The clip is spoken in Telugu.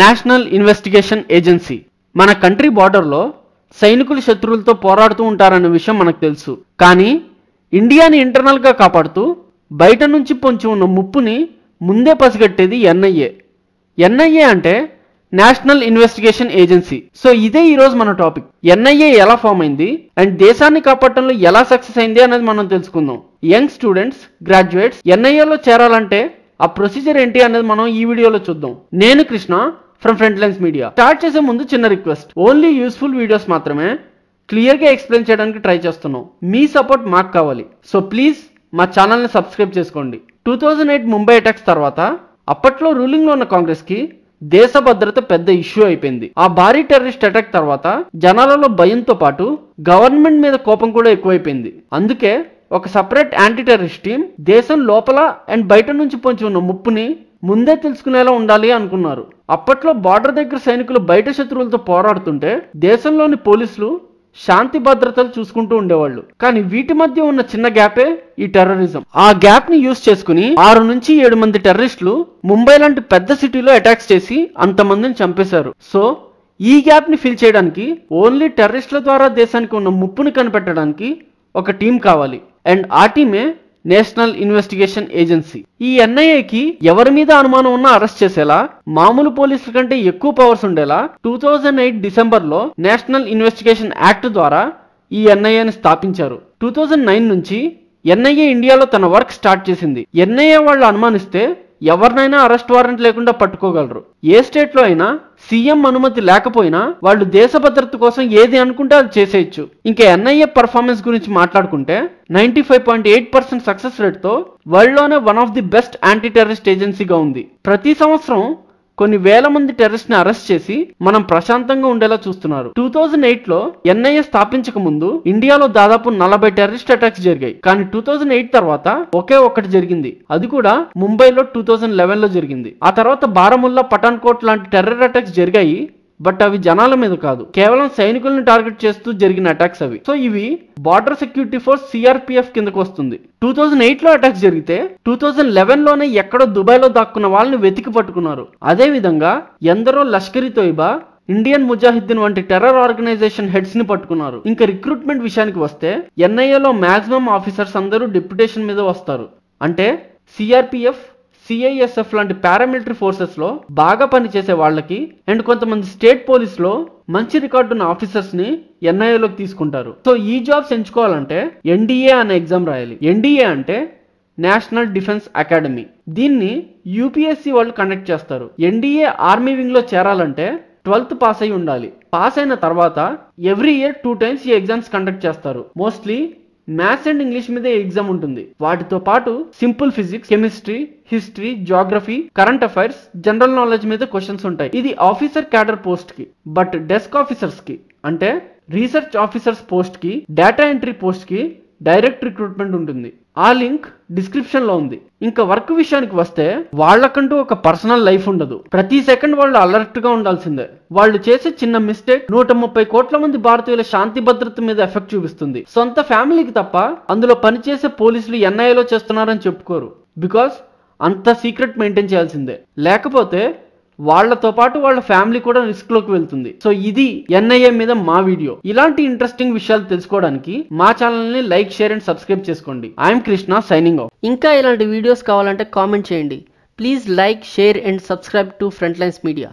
National investigation agency. మన కంట్రీ బార్డర్లో సైనికులు శత్రువులతో పోరాడుతూ ఉంటారన్న విషయం మనకు తెలుసు. కానీ ఇండియాని ఇంటర్నల్గా కాపాడుతూ బయట నుంచి పొంచి ఉన్న ముప్పుని ముందే పసిగట్టేది ఎన్ఐఏ. ఎన్ఐఏ అంటే నేషనల్ ఇన్వెస్టిగేషన్ ఏజెన్సీ. సో ఇదే ఈరోజు మన టాపిక్. ఎన్ఐఏ ఎలా ఫామ్ అయింది? అండ్ దేశాన్ని కాపాడటంలో ఎలా సక్సెస్ అయింది అనేది మనం తెలుసుకుందాం. యంగ్ స్టూడెంట్స్ గ్రాడ్యుయేట్స్ ఎన్ఐఏలో చేరాలంటే ఆ ప్రొసీజర్ ఏంటి అనేది మనం ఈ వీడియోలో చూద్దాం. నేను Krishna from front lines media start చేసే ముందు చిన్న రిక్వెస్ట్ ఓన్లీ యూస్ఫుల్ వీడియోస్ మాత్రమే క్లియర్గా ఎక్స్ప్లెయిన్ చేయడానికి ట్రై చేస్తున్నాం. మీ సపోర్ట్ మాకు కావాలి. సో ప్లీజ్ మా ఛానల్ని సబ్స్క్రైబ్ చేసుకోండి. Two thousand eight Mumbai attacks తర్వాత అప్పట్లో రూలింగ్లో ఉన్న కాంగ్రెస్కి దేశ భద్రత పెద్ద ఇష్యూ అయిపోయింది. ఆ భారీ టెర్రరిస్ట్ అటాక్ తర్వాత జనాలలో భయంతో పాటు గవర్నమెంట్ మీద కోపం కూడా ఎక్కువైపోయింది. అందుకే ఒక సపరేట్ యాంటీ టెర్రరిస్ట్ టీం దేశం లోపల అండ్ బయట నుంచి పొంచి ఉన్న ముప్పుని ముందే తెలుసుకునేలా ఉండాలి అనుకున్నారు. అప్పట్లో బార్డర్ దగ్గర సైనికులు బయట శత్రువులతో పోరాడుతుంటే దేశంలోని పోలీసులు శాంతి భద్రతలు చూసుకుంటూ ఉండేవాళ్ళు. కానీ వీటి మధ్య ఉన్న చిన్న గ్యాపే ఈ టెర్రరిజం. ఆ గ్యాప్ని యూజ్ చేసుకుని ఆరు నుంచి ఏడు మంది టెర్రరిస్టులు ముంబై లాంటి పెద్ద సిటీలో అటాక్స్ చేసి అంతమందిని చంపేశారు. సో ఈ గ్యాప్ని ఫిల్ చేయడానికి ఓన్లీ టెర్రరిస్టుల ద్వారా దేశానికి ఉన్న ముప్పుని కనిపెట్టడానికి ఒక టీం కావాలి. అండ్ ఆ టీమే నేషనల్ ఇన్వెస్టిగేషన్ ఏజెన్సీ. ఈ ఎన్ఐఏకి ఎవరి మీద అనుమానం ఉన్నా అరెస్ట్ చేసేలా మామూలు పోలీసుల కంటే ఎక్కువ పవర్స్ ఉండేలా టూ థౌజండ్ ఎయిట్ డిసెంబర్లో నేషనల్ ఇన్వెస్టిగేషన్ యాక్ట్ ద్వారా ఈ ఎన్ఐఏని స్థాపించారు. టూ థౌజండ్ నైన్ నుంచి ఎన్ఐఏ ఇండియాలో తన వర్క్ స్టార్ట్ చేసింది. ఎన్ఐఏ వాళ్ళు అనుమానిస్తే ఎవరినైనా అరెస్ట్ వారెంట్ లేకుండా పట్టుకోగలరు. ఏ స్టేట్లో అయినా సీఎం అనుమతి లేకపోయినా వాళ్ళు దేశ భద్రత కోసం ఏది అనుకుంటే అది చేసేయచ్చు. ఇంకా ఎన్ఐఏ పర్ఫార్మెన్స్ గురించి మాట్లాడుకుంటే ninety five point eight percent success రేట్తో వరల్డ్లోనే one of the best anti terrorist ఏజెన్సీగా ఉంది. ప్రతి సంవత్సరం కొన్ని వేల మంది టెర్రరిస్ట్ని అరెస్ట్ చేసి మనం ప్రశాంతంగా ఉండేలా చూస్తున్నారు. టూ థౌజండ్ ఎయిట్లో ఎన్ఐఏ స్థాపించక ముందు ఇండియాలో దాదాపు నలభై టెర్రరిస్ట్ అటాక్స్ జరిగాయి. కానీ టూ థౌజండ్ ఎయిట్ తర్వాత ఒకే ఒక్కటి జరిగింది. అది కూడా ముంబైలో టూ థౌజండ్ లెవెన్లో జరిగింది. ఆ తర్వాత బారాముల్లా పఠాన్కోట్ లాంటి టెర్రర్ అటాక్స్ జరిగాయి. బట్ అవి జనాల మీద కాదు. కేవలం సైనికులను టార్గెట్ చేస్తూ జరిగిన అటాక్స్ అవి. సో ఇవి బార్డర్ సెక్యూరిటీ ఫోర్స్ సిఆర్పిఎఫ్ కిందకు వస్తుంది. టూ థౌజండ్ ఎయిట్లో అటాక్స్ జరిగితే టూ థౌజండ్ లెవెన్లోనే ఎక్కడో దుబాయ్లో దాక్కున్న వాళ్ళని వెతికి పట్టుకున్నారు. అదే విధంగా ఎందరో లష్కరి తోయిబా ఇండియన్ ముజాహిద్దీన్ వంటి టెర్రర్ ఆర్గనైజేషన్ హెడ్స్ని పట్టుకున్నారు. ఇంకా రిక్రూట్మెంట్ విషయానికి వస్తే ఎన్ఐఏలో మాక్సిమం ఆఫీసర్స్ అందరూ డిప్యుటేషన్ మీద వస్తారు. అంటే సిఆర్పిఎఫ్ సిఐఎస్ఎఫ్ లాంటి పారామిలిటరీ ఫోర్సెస్లో బాగా పనిచేసే వాళ్ళకి అండ్ కొంతమంది స్టేట్ పోలీస్లో మంచి రికార్డు ఉన్న ఆఫీసర్స్ని ఎన్ఐఏలోకి తీసుకుంటారు. సో ఈ జాబ్స్ ఎంచుకోవాలంటే ఎన్డీఏ అనే ఎగ్జామ్ రాయాలి. ఎన్డీఏ అంటే నేషనల్ డిఫెన్స్ అకాడమీ దీన్ని యూపీఎస్సీ వాళ్ళు కండక్ట్ చేస్తారు. ఎన్డీఏ ఆర్మీ వింగ్లో చేరాలంటే ట్వెల్త్ పాస్ అయి ఉండాలి. పాస్ అయిన తర్వాత ఎవ్రీ ఇయర్ టూ టైమ్స్ ఈ ఎగ్జామ్స్ కండక్ట్ చేస్తారు. మోస్ట్లీ మ్యాథ్స్ అండ్ ఇంగ్లీష్ మీద ఎగ్జామ్ ఉంటుంది. వాటితో పాటు simple physics chemistry history geography current affairs general knowledge మీద క్వశ్చన్స్ ఉంటాయి. ఇది ఆఫీసర్ క్యాడర్ పోస్ట్కి బట్ డెస్క్ ఆఫీసర్స్కి అంటే రీసెర్చ్ ఆఫీసర్స్ పోస్ట్కి డేటా ఎంట్రీ పోస్ట్కి డైరెక్ట్ రిక్రూట్మెంట్ ఉంటుంది. ఆ లింక్ డిస్క్రిప్షన్లో ఉంది. ఇంకా వర్క్ విషయానికి వస్తే వాళ్ళకంటూ ఒక పర్సనల్ లైఫ్ ఉండదు. ప్రతి సెకండ్ వాళ్ళు అలర్ట్గా ఉండాల్సిందే. వాళ్ళు చేసే చిన్న మిస్టేక్ నూట ముప్పై కోట్ల మంది భారతీయుల శాంతి భద్రత మీద ఎఫెక్ట్ చూపిస్తుంది. సొంత ఫ్యామిలీకి తప్ప అందులో పనిచేసే పోలీసులు ఎన్ఐఏలో చేస్తున్నారని చెప్పుకోరు. బికాస్ అంత సీక్రెట్ మెయింటైన్ చేయాల్సిందే. లేకపోతే వాళ్ళతో పాటు వాళ్ళ ఫ్యామిలీ కూడా రిస్క్లోకి వెళ్తుంది. సో ఇది ఎన్ఐఏ మీద మా వీడియో. ఇలాంటి ఇంట్రెస్టింగ్ విషయాలు తెలుసుకోవడానికి మా ఛానల్ని లైక్ షేర్ అండ్ సబ్స్క్రైబ్ చేసుకోండి. ఐఎమ్ కృష్ణ సైనింగ్ ఆఫ్ ఇంకా ఇలాంటి వీడియోస్ కావాలంటే కామెంట్ చేయండి. Please like share and subscribe to front lines media